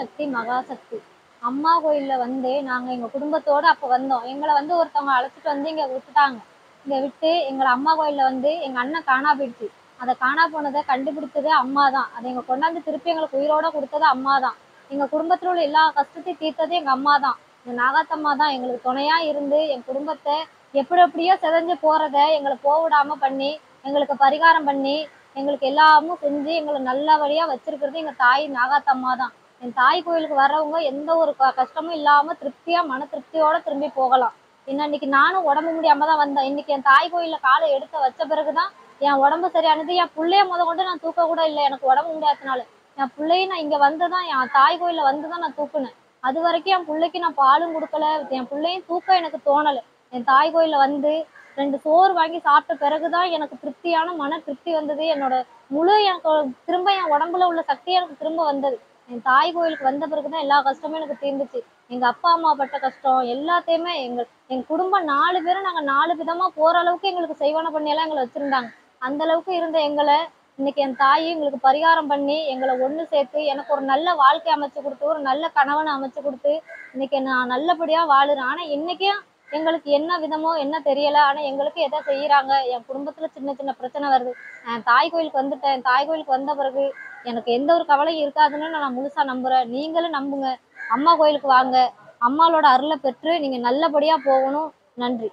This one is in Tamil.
சக்தி மகாசக்தி. அம்மா கோயில்ல வந்து நாங்க எங்க குடும்பத்தோட அப்ப வந்தோம். எங்களை வந்து ஒருத்தவங்க அழைச்சிட்டு வந்து இங்க விட்டுட்டாங்க. இங்க விட்டு எங்களை அம்மா கோயில்ல வந்து எங்க அண்ணன் காணா போயிடுச்சு. அதை காணா போனதை கண்டுபிடிச்சதே அம்மா தான். அதை எங்க கொண்டாந்து திருப்பி எங்களுக்கு உயிரோட கொடுத்தது அம்மா தான். எங்க குடும்பத்துல உள்ள எல்லா கஷ்டத்தையும் தீர்த்தது எங்க அம்மா தான். இந்த நாகாத்தம்மா தான் எங்களுக்கு துணையா இருந்து என் குடும்பத்தை எப்படி எப்படியோ செதஞ்சு போறத எங்களை போவிடாம பண்ணி எங்களுக்கு பரிகாரம் பண்ணி எங்களுக்கு எல்லாமும் செஞ்சு எங்களை நல்ல வழியா வச்சிருக்கிறது எங்க தாய் நாகாத்தம்மா தான். என் தாய் கோயிலுக்கு வர்றவங்க எந்த ஒரு க- கஷ்டமும் இல்லாம திருப்தியா மன திருப்தியோட திரும்பி போகலாம். இன்னும் இன்னைக்கு நானும் உடம்பு முடியாம தான் வந்தேன். இன்னைக்கு என் தாய் கோயிலில் காலை எடுத்து வச்ச பிறகுதான் என் உடம்பு சரியானது. என் பிள்ளைய முத கொண்டு நான் தூக்க கூட இல்லை. எனக்கு உடம்பு முடியாதனால என் பிள்ளையும் நான் இங்க வந்துதான் என் தாய் கோயில்ல வந்துதான் நான் தூக்குனேன். அது வரைக்கும் என் பிள்ளைக்கு நான் பாலும் கொடுக்கல. என் பிள்ளையும் தூக்க எனக்கு தோணல. என் தாய் கோயிலில் வந்து ரெண்டு சோறு வாங்கி சாப்பிட்ட பிறகுதான் எனக்கு திருப்தியான மன திருப்தி வந்தது. என்னோட முழு எனக்கு திரும்ப என் உடம்புல உள்ள சக்தி எனக்கு திரும்ப வந்தது. என் தாய் கோயிலுக்கு வந்த பிறகுதான் எல்லா கஷ்டமும் எனக்கு தீர்ந்துச்சு. எங்க அப்பா அம்மா பட்ட கஷ்டம் எல்லாத்தையுமே எங்க எங்க குடும்பம் நாலு பேரும் நாங்க நாலு விதமா போற அளவுக்கு எங்களுக்கு செய்வன பண்ணி எல்லாம் எங்களை வச்சிருந்தாங்க. அந்த அளவுக்கு இருந்த எங்களை இன்னைக்கு என் தாய் எங்களுக்கு பரிகாரம் பண்ணி எங்களை ஒண்ணு சேர்த்து எனக்கு ஒரு நல்ல வாழ்க்கை அமைச்சு கொடுத்து ஒரு நல்ல கணவனை அமைச்சு கொடுத்து இன்னைக்கு நான் நல்லபடியா வாழுறேன். ஆனா இன்னைக்கும் எங்களுக்கு என்ன விதமோ என்ன தெரியல ஆனா எங்களுக்கு எதை செய்யறாங்க? என் குடும்பத்துல சின்ன சின்ன பிரச்சனை வருது. தாய் கோயிலுக்கு வந்துட்டேன். தாய் கோயிலுக்கு வந்த பிறகு எனக்கு எந்த ஒரு கவலையும் இருக்காதுன்னு நான் முழுசா நம்புறேன். நீங்களும் நம்புங்க. அம்மா கோயிலுக்கு வாங்க. அம்மாவோட அருளை பெற்று நீங்க நல்லபடியா போகணும். நன்றி.